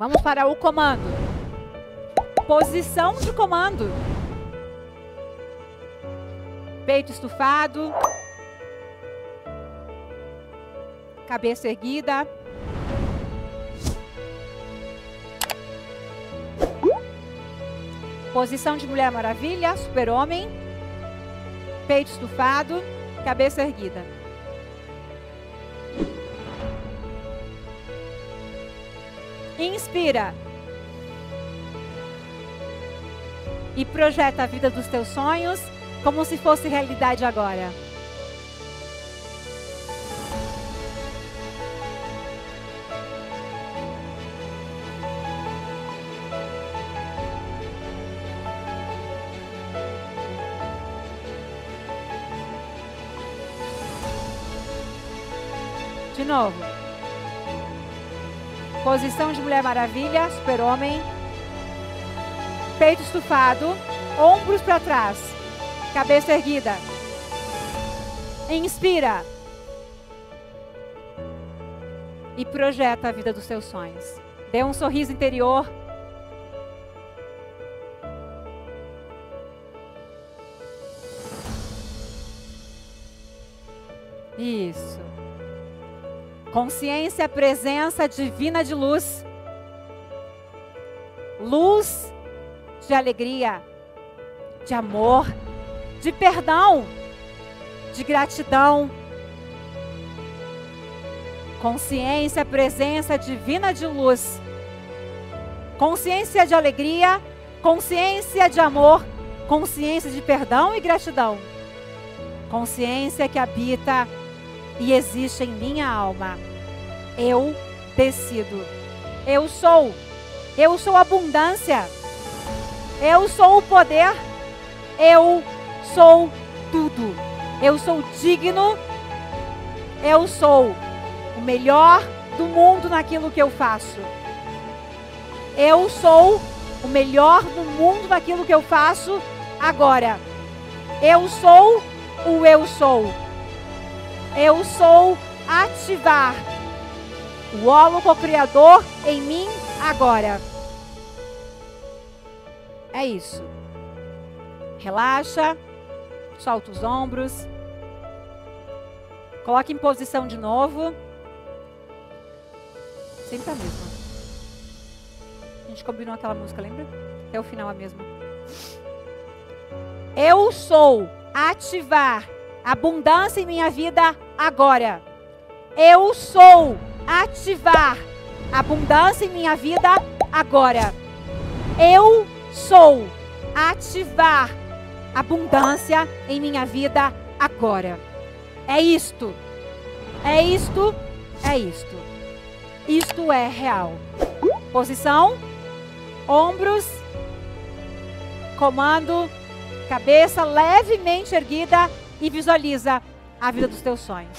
Vamos para o comando. Posição de comando. Peito estufado. Cabeça erguida. Posição de Mulher Maravilha, Super-Homem. Peito estufado, cabeça erguida. Inspira. E projeta a vida dos teus sonhos como se fosse realidade agora. De novo. Posição de Mulher Maravilha, Super-Homem. Peito estufado, ombros para trás, cabeça erguida. Inspira. E projeta a vida dos seus sonhos. Dê um sorriso interior. Isso. Consciência, presença divina de luz. Luz de alegria, de amor, de perdão, de gratidão. Consciência, presença divina de luz. Consciência de alegria, consciência de amor, consciência de perdão e gratidão. Consciência que habita e existe em minha alma. Eu decido. Eu sou. Eu sou abundância. Eu sou o poder. Eu sou tudo. Eu sou digno. Eu sou o melhor do mundo naquilo que eu faço. Eu sou o melhor do mundo naquilo que eu faço agora. Eu sou o eu sou. Eu sou ativar o óleo criador em mim agora. É isso. Relaxa, solta os ombros. Coloque em posição de novo. Sempre a mesma. A gente combinou aquela música, lembra? Até o final a mesma. Eu sou ativar abundância em minha vida agora. Eu sou ativar abundância em minha vida agora. Eu sou ativar abundância em minha vida agora. É isto. É isto. É isto. Isto é real. Posição, ombros, comando, cabeça levemente erguida e visualiza a vida dos teus sonhos.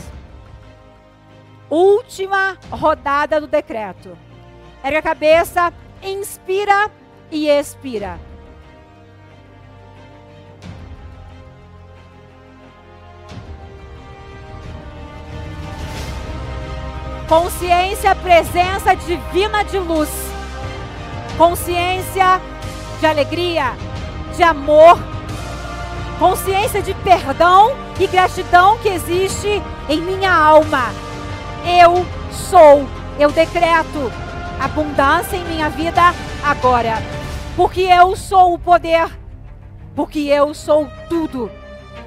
Última rodada do decreto. Ergue a cabeça, inspira e expira. Consciência, presença divina de luz. Consciência de alegria, de amor. Consciência de perdão e gratidão que existe em minha alma. Eu sou, eu decreto abundância em minha vida agora. Porque eu sou o poder. Porque eu sou tudo.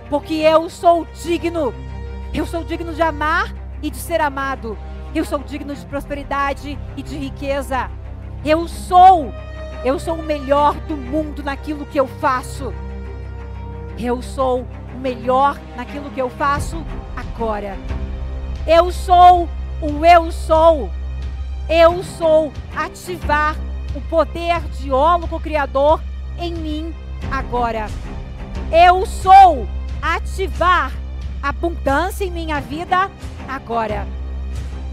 Porque eu sou digno. Eu sou digno de amar e de ser amado. Eu sou digno de prosperidade e de riqueza. Eu sou. Eu sou o melhor do mundo naquilo que eu faço. Eu sou o melhor naquilo que eu faço agora. Eu sou o eu sou. Eu sou ativar o poder de ôlogo criador em mim agora. Eu sou ativar abundância em minha vida agora.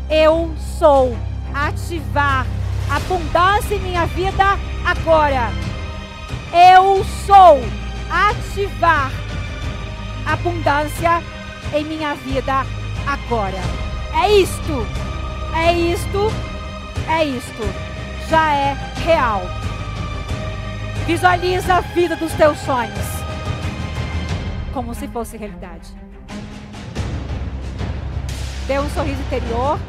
Eu sou ativar abundância em minha vida agora. Eu sou ativar abundância em minha vida agora. É isto. É isto. É isto. já é real. Visualiza a vida dos teus sonhos como se fosse realidade. Dê um sorriso interior.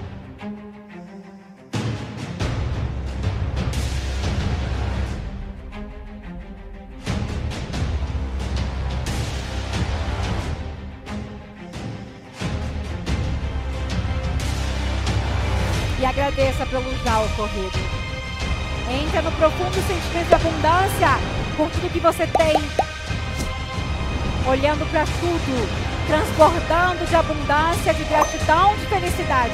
Agradeça pelo já ocorrido. Entra no profundo sentimento de abundância por tudo que você tem. Olhando para tudo, transbordando de abundância, de gratidão, de felicidade.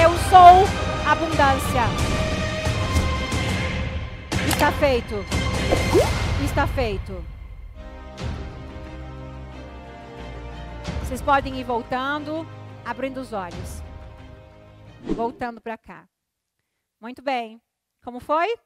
Eu sou abundância. Está feito. Está feito. Vocês podem ir voltando, abrindo os olhos. Voltando para cá. Muito bem. Como foi?